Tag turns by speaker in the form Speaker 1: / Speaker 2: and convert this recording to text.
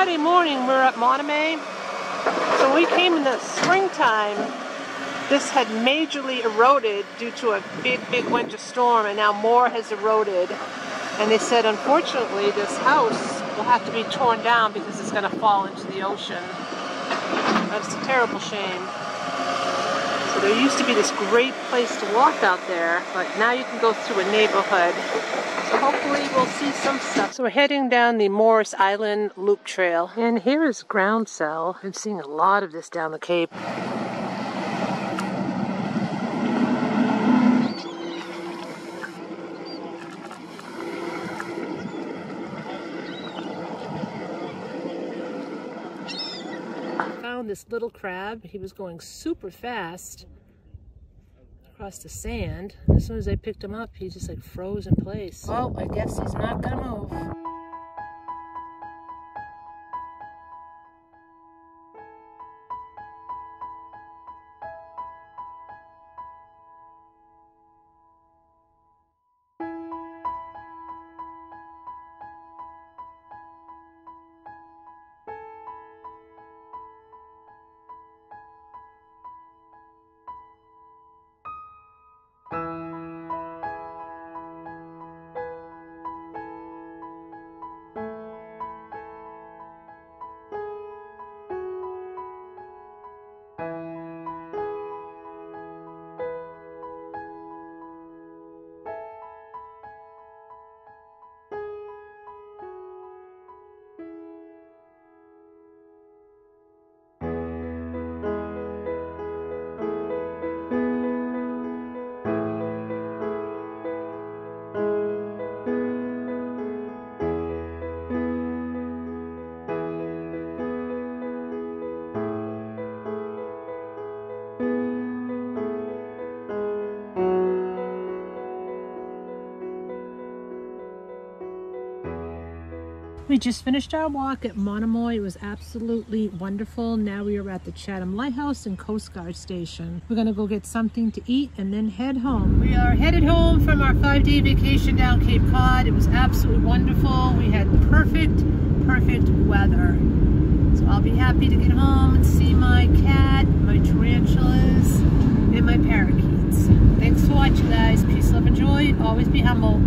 Speaker 1: Friday morning we're at Monomoy. So we came in the springtime. This had majorly eroded due to a big, big winter storm, and now more has eroded. And they said, unfortunately, this house will have to be torn down because it's going to fall into the ocean. That's a terrible shame. There used to be this great place to walk out there, but now you can go through a neighborhood. So hopefully we'll see some stuff. So we're heading down the Morris Island Loop Trail. And here is groundsel. I'm seeing a lot of this down the Cape. Found this little crab. He was going super fast across the sand. As soon as I picked him up, he just like froze in place. Oh, I guess he's not gonna move. We just finished our walk at Monomoy. It was absolutely wonderful. Now we are at the Chatham Lighthouse and Coast Guard Station. We're gonna go get something to eat and then head home. We are headed home from our five-day vacation down Cape Cod. It was absolutely wonderful. We had perfect, perfect weather. So I'll be happy to get home and see my cat, my tarantulas, and my parakeets. Thanks for watching, guys. Peace, love, and joy. Always be humble.